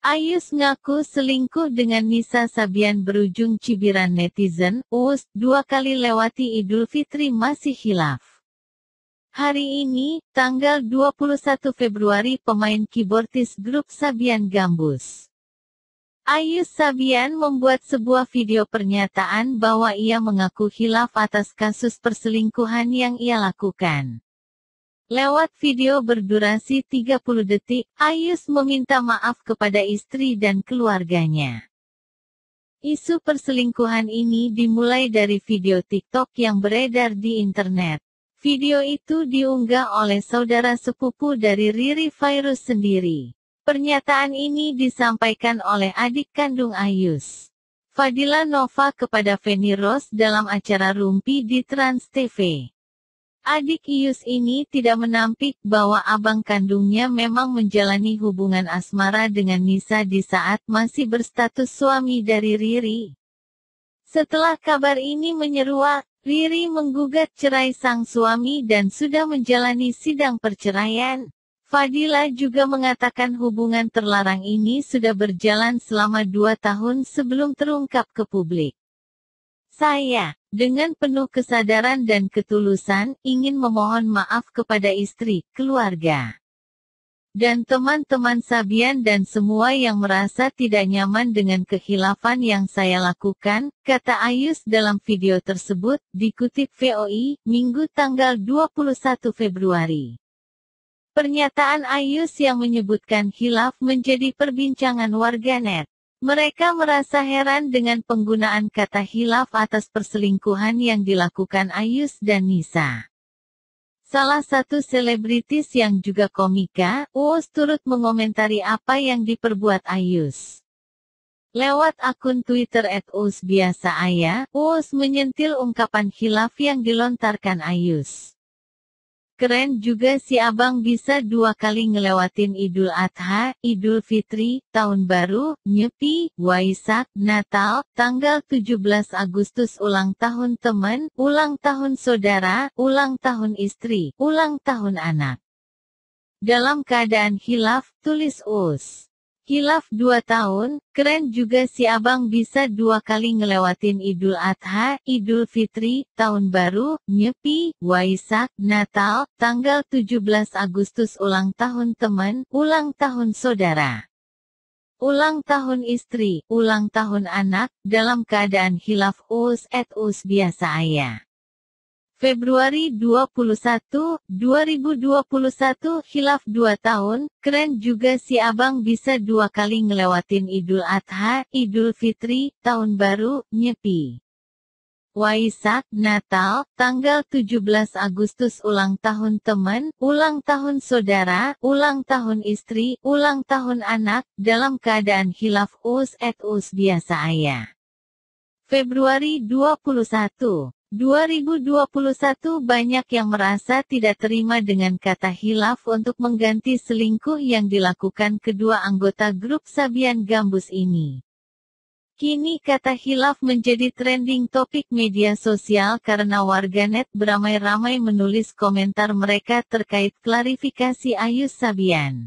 Ayus ngaku selingkuh dengan Nisa Sabian berujung cibiran netizen, us, dua kali lewati Idul Fitri masih hilaf. Hari ini, tanggal 21 Februari pemain keyboardis grup Sabian Gambus. Ayus Sabian membuat sebuah video pernyataan bahwa ia mengaku hilaf atas kasus perselingkuhan yang ia lakukan. Lewat video berdurasi 30 detik, Ayus meminta maaf kepada istri dan keluarganya. Isu perselingkuhan ini dimulai dari video TikTok yang beredar di internet. Video itu diunggah oleh saudara sepupu dari Riri Virus sendiri. Pernyataan ini disampaikan oleh adik kandung Ayus. Fadila Nova kepada Feni Rose dalam acara Rumpi di Trans TV. Adik Ius ini tidak menampik bahwa abang kandungnya memang menjalani hubungan asmara dengan Nisa di saat masih berstatus suami dari Riri. Setelah kabar ini menyeruak, Riri menggugat cerai sang suami dan sudah menjalani sidang perceraian. Fadila juga mengatakan hubungan terlarang ini sudah berjalan selama dua tahun sebelum terungkap ke publik. Saya, dengan penuh kesadaran dan ketulusan, ingin memohon maaf kepada istri, keluarga, dan teman-teman Sabian dan semua yang merasa tidak nyaman dengan kehilafan yang saya lakukan, kata Ayus dalam video tersebut, dikutip VOI, Minggu tanggal 21 Februari. Pernyataan Ayus yang menyebutkan hilaf menjadi perbincangan warganet. Mereka merasa heran dengan penggunaan kata hilaf atas perselingkuhan yang dilakukan Ayus dan Nisa. Salah satu selebritis yang juga komika, Uus turut mengomentari apa yang diperbuat Ayus. Lewat akun Twitter @us biasa ayah, Uus menyentil ungkapan hilaf yang dilontarkan Ayus. Keren juga si abang bisa dua kali ngelewatin Idul Adha, Idul Fitri, Tahun Baru, Nyepi, Waisak, Natal, tanggal 17 Agustus ulang tahun teman, ulang tahun saudara, ulang tahun istri, ulang tahun anak. Dalam keadaan hilaf, tulis Us. Hilaf 2 tahun, keren juga si abang bisa dua kali ngelewatin Idul Adha, Idul Fitri, Tahun Baru, Nyepi, Waisak, Natal, tanggal 17 Agustus ulang tahun teman, ulang tahun saudara. Ulang tahun istri, ulang tahun anak, dalam keadaan hilaf us et us biasa ayah. Februari 21, 2021 hilaf 2 tahun, keren juga si abang bisa dua kali ngelewatin Idul Adha, Idul Fitri, Tahun Baru, Nyepi. Waisak, Natal, tanggal 17 Agustus ulang tahun teman, ulang tahun saudara, ulang tahun istri, ulang tahun anak, dalam keadaan hilaf us et us biasa ayah. Februari 21 2021 banyak yang merasa tidak terima dengan kata hilaf untuk mengganti selingkuh yang dilakukan kedua anggota grup Sabian Gambus ini. Kini kata hilaf menjadi trending topik media sosial karena warganet beramai-ramai menulis komentar mereka terkait klarifikasi Ayus Sabian.